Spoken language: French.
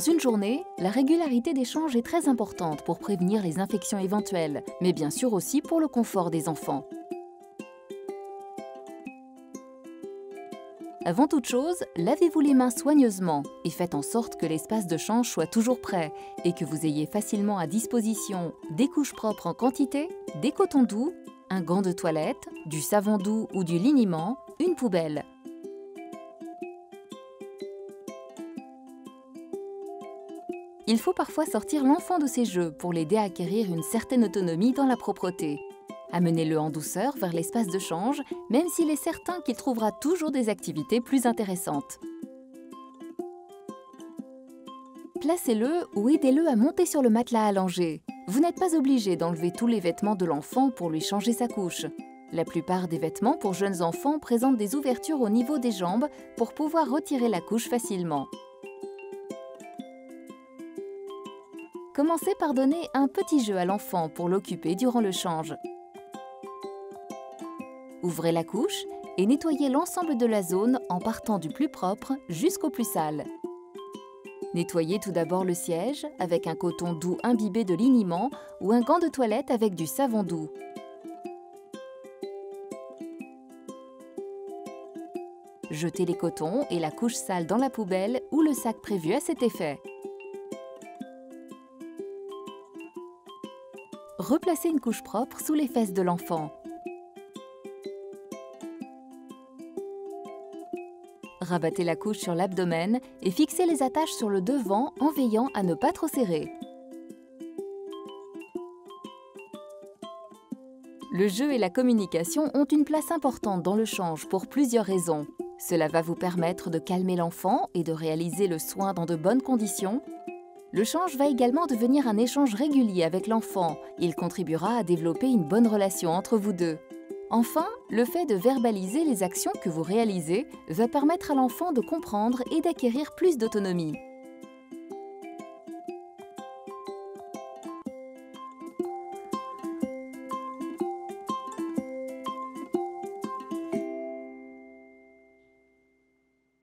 Dans une journée, la régularité des changes est très importante pour prévenir les infections éventuelles, mais bien sûr aussi pour le confort des enfants. Avant toute chose, lavez-vous les mains soigneusement et faites en sorte que l'espace de change soit toujours prêt et que vous ayez facilement à disposition des couches propres en quantité, des cotons doux, un gant de toilette, du savon doux ou du liniment, une poubelle. Il faut parfois sortir l'enfant de ses jeux pour l'aider à acquérir une certaine autonomie dans la propreté. Amenez-le en douceur vers l'espace de change, même s'il est certain qu'il trouvera toujours des activités plus intéressantes. Placez-le ou aidez-le à monter sur le matelas allongé. Vous n'êtes pas obligé d'enlever tous les vêtements de l'enfant pour lui changer sa couche. La plupart des vêtements pour jeunes enfants présentent des ouvertures au niveau des jambes pour pouvoir retirer la couche facilement. Commencez par donner un petit jeu à l'enfant pour l'occuper durant le change. Ouvrez la couche et nettoyez l'ensemble de la zone en partant du plus propre jusqu'au plus sale. Nettoyez tout d'abord le siège avec un coton doux imbibé de liniment ou un gant de toilette avec du savon doux. Jetez les cotons et la couche sale dans la poubelle ou le sac prévu à cet effet. Replacez une couche propre sous les fesses de l'enfant. Rabattez la couche sur l'abdomen et fixez les attaches sur le devant en veillant à ne pas trop serrer. Le jeu et la communication ont une place importante dans le change pour plusieurs raisons. Cela va vous permettre de calmer l'enfant et de réaliser le soin dans de bonnes conditions. Le change va également devenir un échange régulier avec l'enfant. Il contribuera à développer une bonne relation entre vous deux. Enfin, le fait de verbaliser les actions que vous réalisez va permettre à l'enfant de comprendre et d'acquérir plus d'autonomie.